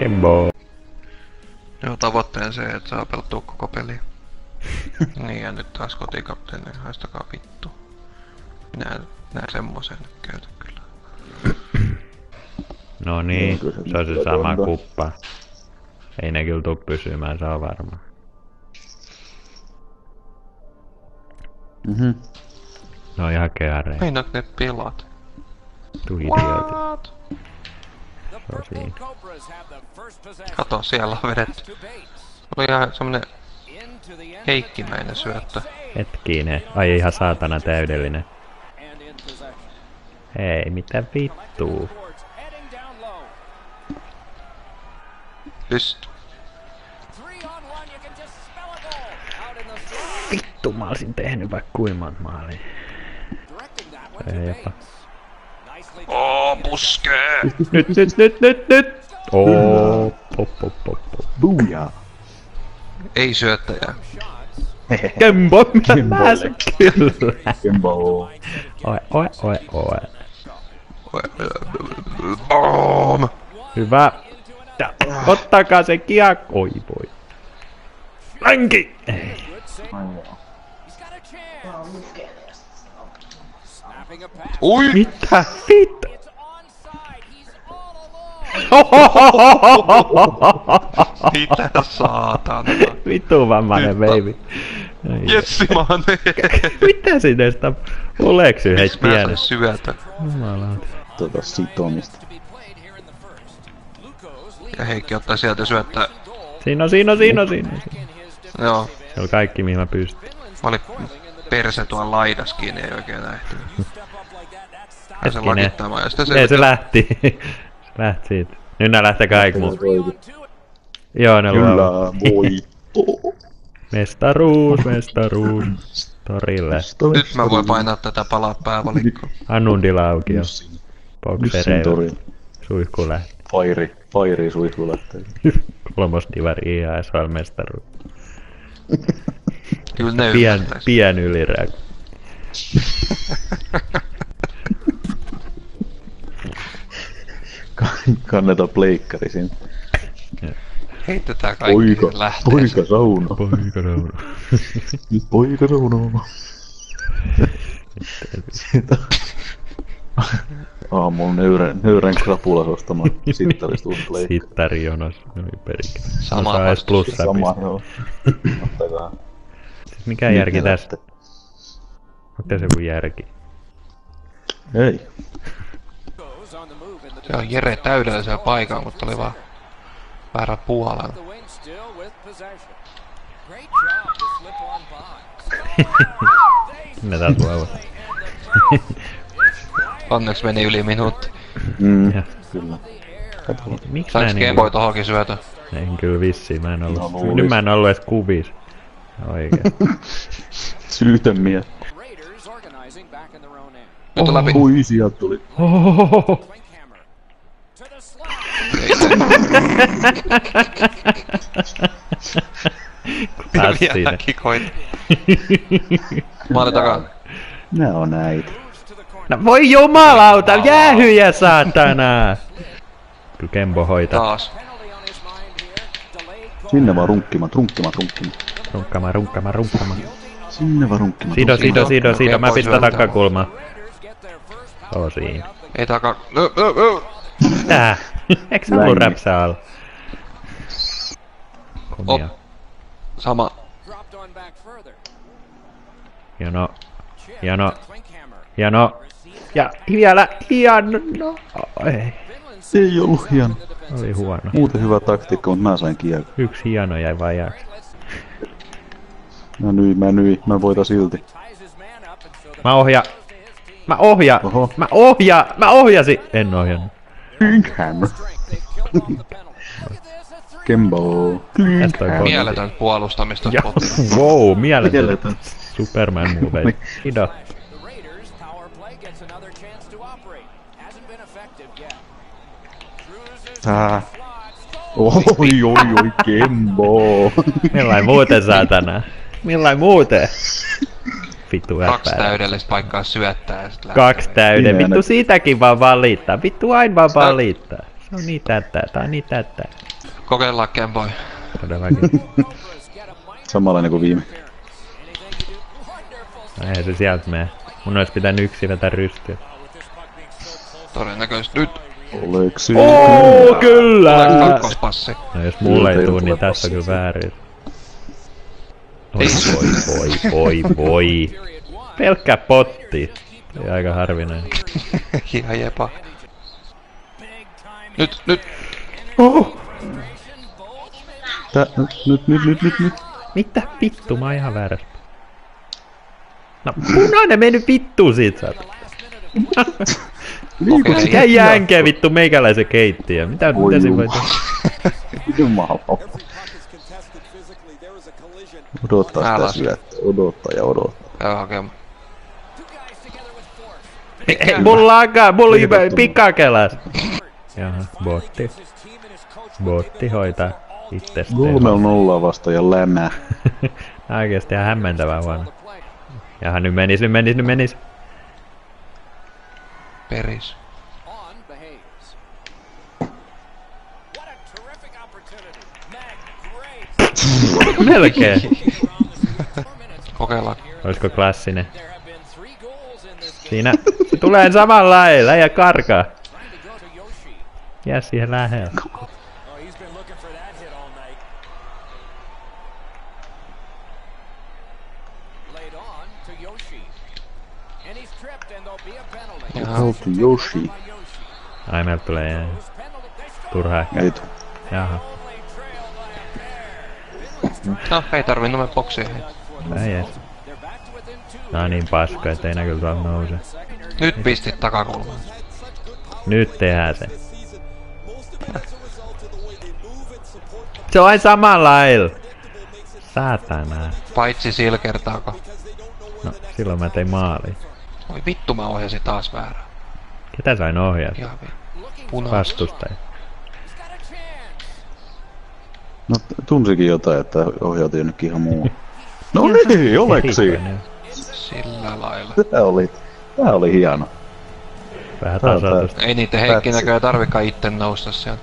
Kembo. Joo, tavoitteen se, että saa pelattua koko peli. niin, ja nyt taas kotikapteeni, haistakaa vittu. Minä näen semmosen käytä kyllä. No niin, se on se sama kuppa. Ei ne kyllä tuu pysymään, se on varma. Mhm. Ne on ihan keareja. Meinaat ne pelat? Tuu idiootit. Siinä. Kato, siellä on vedetty. Oli ihan semmonen heikkimäinen syöttö. Hetkinen. Ai ihan saatana täydellinen. Ei, mitä vittuu. Pyst. Vittu, mä olisin tehnyt vaikka kuinka maaliin. Ei jopa. Oo, puskee! Nyt, nyt, nyt, nyt, nyt! Oo, pop, pop, pop, pop. Booyah. Ei syöttäjää. Kembo, pääsen kyllä. Kembo. Oe, oe, oe, oe. Boom! Hyvä. Ja, ottakaa se kiekko. Oi voi. Länki! Ei. Ui! Mitä vittu? Mitä saatana? Vittu vammainen on- baby. Jessi Mane! Mitä sinne sitä oleksy hei pienen? saa syötä? Jumalauta. Tota sitomista. Ja Heikki ottaa sieltä syöttää. Siinä on, siinä on, siinä on, siinä on. on. Joo, Se oli kaikki mihin mä pystyn. mä olin perse tuolla laidas kiinni, ei oikein nähty. Pääsin Hetkinen. lakittamaan ja sitten se... Ei se lähti. se lähti siitä. Nyt nää lähtee kaikki muut. Joo, ne Kyllä, luo. voitto. Mestaruus, mestaruus. Torille. Nyt mä voin painaa tätä palaa päävalikkoon. Annundilauki jo. Jussin Boksereilla. tori. Suihku lähti. Fairi. Fairi suihku lähtee. Kolmos divari IASL mestaruus. Kyllä ne Pien, ymmärtäis. pien ylireago. Kanneta pleikkari sinne. Heitetään kaikki Poika, lähteeseen. poika sauna. Poikarauna. Nyt poika saunaa. Siitä. Aamulla nöyrän, nöyrän krapula ostamaan sittarista uusi pleikka. Sittari jonos. Oi perkele. Sama Osaa edes vastus. plussaa Sama joo. Ottakaa. Siis mikä järki tästä? Onko se joku järki? Ei. Se on Jere täydellisellä paikalla, mutta oli vaan väärä puolella. Ne taas luovat. Onneksi meni yli minuutti. Mm, Ja. kyllä. Miksi niinku... Gameboy tohonkin syötä? En kyllä vissiin, mä en No, ollut... luulis. Nyt mä en ollut edes kuvis. Oikein. Syytämiä. Nyt on läpi. Oi, sieltä tuli. Ohohoho. Pääs Vielä kikoit. Maali takaa. Nää on näitä. No voi jumalauta, jäähyjä saatana! Kyllä Kembo hoitaa. Taas. Sinne vaan runkkimaan, runkkimaan, runkkimaan. Runkkama, runkkama, runkkama. Sinne vaan runkkimaan. Sido, sido, sido, sido. Mä pistän takakulmaa. Oo siinä. Ei takaa. No, no, no. Tää. Eikö sä ollut räpsää alla? Komia. Sama. Hieno. Hieno. Hieno. Ja vielä hieno. Ei. Ei ollut hieno. Oli huono. Muuten hyvä taktiikka, mutta mä sain kiekko. Yksi hieno jäi vajaaksi. Mä nyin, mä nyin, mä voitan silti. Mä ohja. Mä ohja. Oho. Mä ohja. Mä ohjasin. En ohjannut. Kembo. On Klinkhammer. kolme. Mieletön puolustamista. Ja, wow, mieletön. Mieletön. Superman move. Kido. Tää. Oi, oi, oi, Kembo. Millain muuten saatana? Millain muuten? Vittu Kaksi täydellistä paikkaa syöttää ja sit. Kaksi täyden. Hieno. Vittu siitäkin vaan valittaa. Vittu aina vaan valittaa. Se on niin tätä, tää on niin tätä. Kokeillaan Kemboy. Todellakin. Samanlainen kuin viime. No Eihän se sieltä mene. Mun olisi pitänyt yksi vetä rystyä. Todennäköisesti nyt Oleksi? Oo, tulee kyllä! kakkospassi. No jos mulle ei tuu, niin tulee tässä on kyllä väärin. Oi, voi, voi, voi, voi. Pelkkä potti. Toi aika harvinainen. Ihan jepa. Nyt, nyt. Tää, nyt, nyt, nyt, nyt, nyt, nyt. Mitä vittu, mä oon ihan väärässä. No punainen mennyt vittu siitä saat. Kokeile Mikä jänkeä vittu meikäläisen keittiö? Mitä, mitä siinä voi tehdä? Jumala. Odottaa sitä Älä. syöttä. Odottaa ja odottaa. Käy hakemaan. Mulla alkaa, mulla on pikakelas. Jaha, botti. Botti hoitaa itsestään. Kolmella nollaa vasta ja lämää. On Oikeesti ihan hämmentävää huono. Jaha, nyt menis, nyt menis, nyt menis. Peris. Melkein. Kokeillaan. Olisiko klassinen? Siinä se tulee samalla lailla ja karkaa. Jää siihen lähelle. Oh, Yoshi. And he's tripped and there'll be No, ei tarvii mennä boksiin. Ei ees. Nää on niin paska, ettei nää kyllä tuolta nouse. Nyt pistit takakulmaan. Nyt tehdään se. Se on samalla lailla. Saatana. Paitsi sillä kertaako. No, silloin mä tein maali. Oi vittu mä ohjasin taas väärään. Ketä sain ohjata? Ihan. Vastustaja. No tunsikin jotain, että ohjauti jonnekin ihan muu. No niin, oleksi. Sillä lailla. Tää oli, tää oli hieno. Vähän tasoitusta. Ei niitä Heikki Pätsi. näköjään tarvikaan itse nousta sieltä.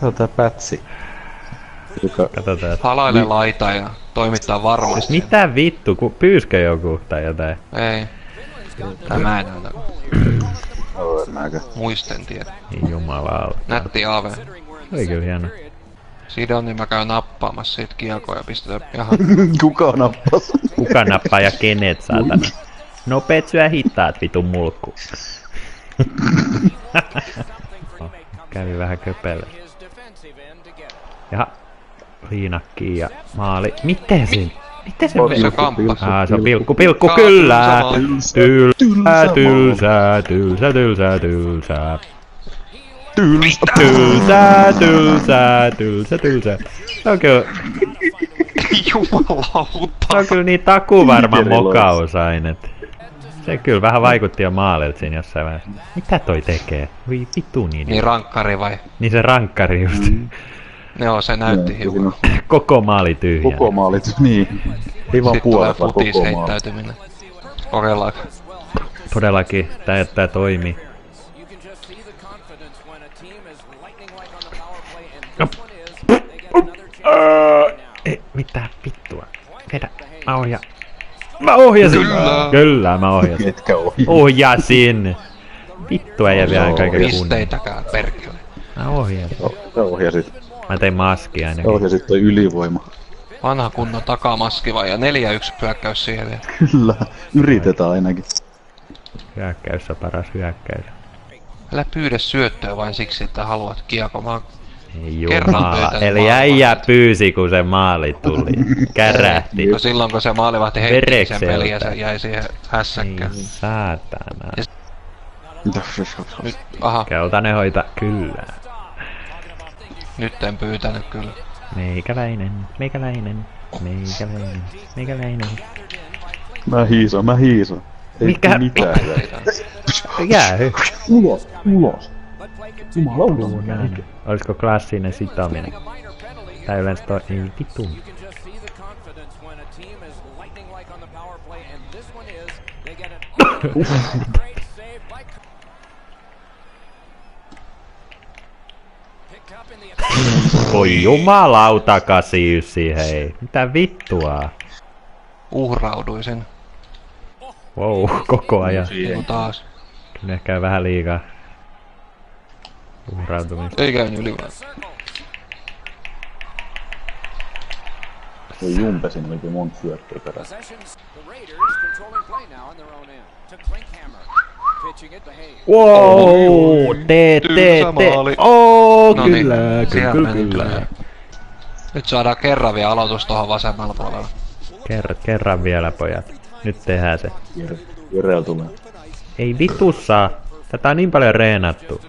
Tää on tää pätsi. Joka, Katsotaan. Halaile laita ja toimittaa varmasti. Mitä vittu, ku pyyskö joku tai jotain? Ei. Tai mä en näytä. näkö. Muisten tiedä. Niin jumalauta. Nätti AV. Oli kyllä hieno. Sidon, niin mä käyn nappaamassa siitä kiekoa ja pistetään. Jaha. Kuka nappas? Kuka nappaa ja kenet saatana? Nopeet syö hitaat vitun mulkku. Kävi vähän together. Jaha. Liinakki ja maali. Miten se? Miten se On? Se. Aa, se on pilkku, pilkku, kyllä! Tylsää, tylsää, tylsää, tylsää, tylsää. Tylsä. Tylsää, tylsää, tylsää, tylsää. Se on kyllä, Jumalauta. se on kyllä niin takuvarma Inkeri lois. mokaus aina. et Se kyllä vähän vaikutti jo maalilta siinä jossain vaiheessa. Mitä toi tekee? Voi vittu niin. Niin rankkari vai? Niin se rankkari just. Joo, se näytti hiukan. Koko maali tyhjä. Koko maalit, niin. Ei vaan Sitten tulee puolet, vaan futis koko maali. heittäytyminen. Kokeillaan. Todellakin, tää, tää toimii. Now. Ei, mitä vittua. Vedä. Mä ohja. Mä ohjasin. Kyllä. Kyllä. mä ohjasin. Etkä ohi. Ohjasin. Vittu ei vielä kaiken kunnia. Pisteitäkään perkele. Mä ohjasin. Sä ohjasit, Mä tein maskia sä ainakin. ohjasit toi ylivoima. Vanha kunnon takamaski vai ja 4-1 hyökkäys siihen vielä. Kyllä, yritetään ainakin. Hyökkäys on paras hyökkäys. Älä pyydä syöttöä vain siksi, että haluat kiekko. Mä oon jumala. Eli äijä pyysi kun se maali tuli. Kärähti. No silloin kun se maalivahti heitti sen peliin ja se jäi siihen Ei hässäkkään. saatana. Mitä? Nyt, aha, Keltainen hoita. Kyllä. nyt en pyytänyt kyllä. Meikäläinen. Meikäläinen. Meikäläinen. Meikäläinen. Mä hiisan, mä hiisan. Ei Mikä- mitään. Jäähy. Ulos, ulos. But play continues. Jumalauta. Olisiko klassinen sitominen? Penalty. Tai yleensä toi, ei vittu. On. Voi jumalauta 89 hei. Mitä vittua? Uhrauduin sen. Wow, koko ajan. Joo taas. Kyllä ehkä vähän liikaa uhrautumista. Ei käynyt yli vaan. Se jumpesin liki mun syöttöä Hayes. Wow, te, te, Tylsä te. maali. Oh, No kyllä, kyllä, kyllä. kyllä. Nyt saadaan kerran vielä aloitus tuohon vasemmalla puolella. Ker, kerran vielä pojat. Nyt tehdään se. Jireel tulee. Ei vitussa. Tätä on niin paljon reenattu.